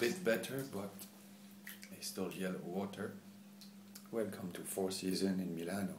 Bit better, but it's still yellow water. Welcome to Four Seasons in Milano.